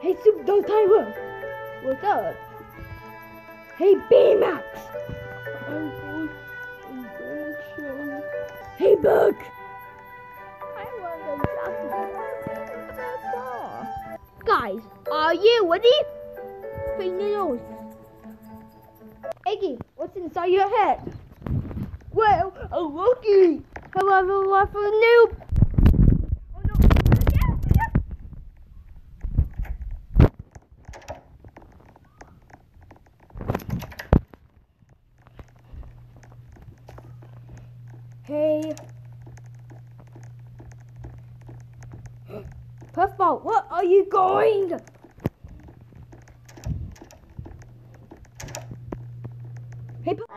Hey, Super Dog Tiger. What's up? Hey, Baymax. Hey, Buck. I want to That's all. Guys, are you ready? Fingers. Eggy, what's inside your head? Well, a rookie. However, what for a noob? Hey. Puffball, what are you going? Hey, Puff-